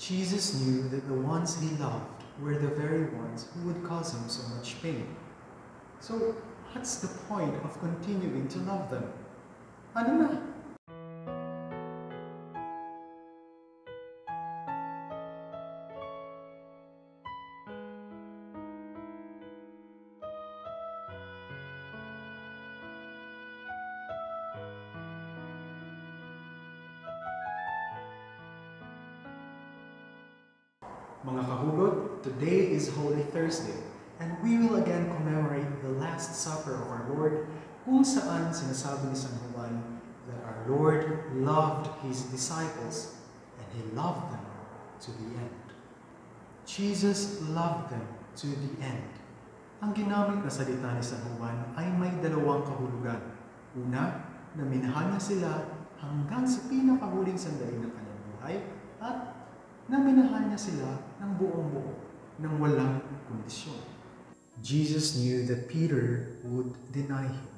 Jesus knew that the ones he loved were the very ones who would cause him so much pain. So, what's the point of continuing to love them? Ano na? Mga kahugot, today is Holy Thursday, and we will again commemorate the Last Supper of our Lord, kung saan sinasabi ni San Juan that our Lord loved His disciples, and He loved them to the end. Jesus loved them to the end. Ang ginamit na salita ni San Juan ay may dalawang kahulugan. Una, na minahal niya sila hanggang sa pinakahuling sandali ng kanyang buhay, at na minahal niya sila ng buong buo, ng walang kondisyon. Jesus knew that Peter would deny him,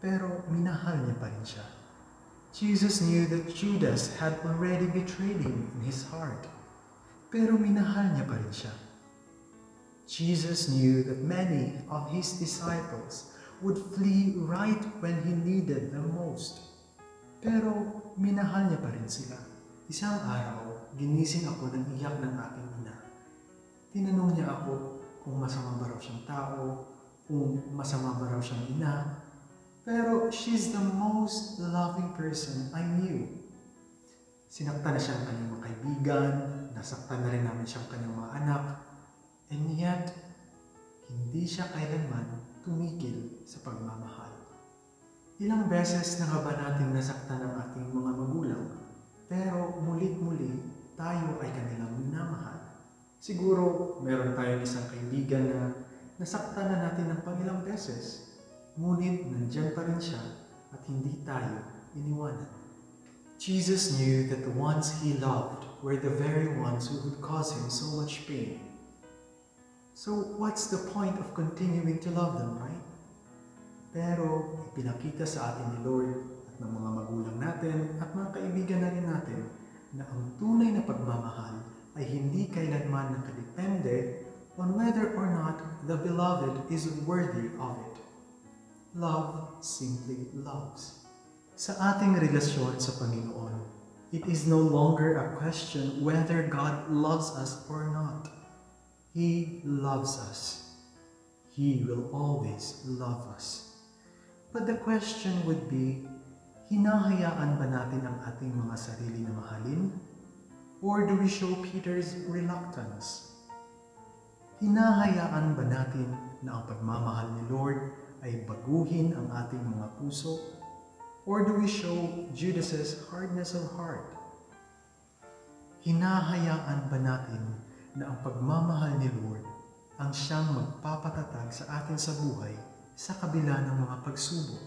pero minahal niya pa rin siya. Jesus knew that Judas had already betrayed him in his heart, pero minahal niya pa rin siya. Jesus knew that many of his disciples would flee right when he needed them most, pero minahal niya pa rin sila. Isang araw, ginising ako ng iyak ng aking ina. Tinanong niya ako kung masama ba raw siyang tao, kung masama ba raw siyang ina. Pero she's the most loving person I knew. Sinaktan na siya ang kanyang mga kaibigan, nasaktan na rin namin siya ang kanyang mga anak, and yet, hindi siya kailanman tumigil sa pagmamahal. Ilang beses na nga ba natin nasaktan ang ating mga magulang, pero mulit-muli tayo ay kanilang minamahal. Siguro, meron tayong isang kaibigan na nasaktan na natin ng pangilang beses, ngunit nandyan pa rin siya at hindi tayo iniwanan. Jesus knew that the ones he loved were the very ones who would cause him so much pain. So, what's the point of continuing to love them, right? Pero, ipinakita sa atin ni Lord at ng mga magulang natin at mga kaibigan na rin natin na ang tunay na pagmamahal ay hindi kailanman nakadepende on whether or not the beloved is worthy of it. Love simply loves. Sa ating relasyon sa Panginoon, it is no longer a question whether God loves us or not. He loves us. He will always love us. But the question would be, hinahayaan ba natin ang ating mga sarili na mahalin? Or do we show Peter's reluctance? Hinahayaan ba natin na ang pagmamahal ni Lord ay baguhin ang ating mga puso? Or do we show Judas's hardness of heart? Hinahayaan ba natin na ang pagmamahal ni Lord ang siyang magpapatatag sa atin sa buhay sa kabila ng mga pagsubok?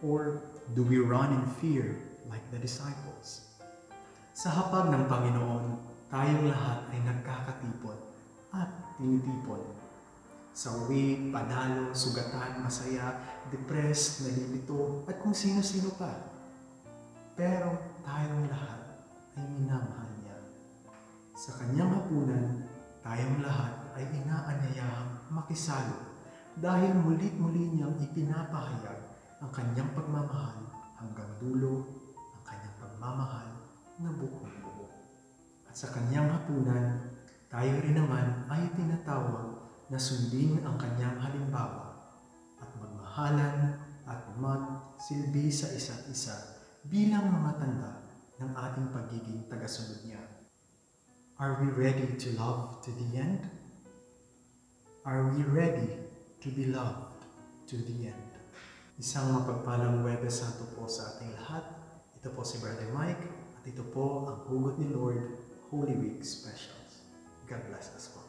Or do we run in fear like the disciples? Sa hapag ng Panginoon, tayong lahat ay nagkakatipon at tinitipon. Sa uwi, panalo, sugatan, masaya, depressed, nalilito, at kung sino-sino pa. Pero tayong lahat ay minamahal niya. Sa kanyang hapunan, tayong lahat ay inaanyayahang makisalo dahil mulit-muli niyang ipinapahayag ang kanyang pagmamahal hanggang dulo, ang kanyang pagmamahal na buong buo. At sa kanyang hapunan, tayo rin naman ay tinatawag na sundin ang kanyang halimbawa at magmahalan at magsilbi sa isa't isa bilang mga tanda ng ating pagiging tagasunod niya. Are we ready to love to the end? Are we ready to be loved to the end? Isang mapagpalang Webes Santo po sa ating lahat. Ito po si Brother Mike at ito po ang Hugot ni Lord Holy Week Specials. God bless us po.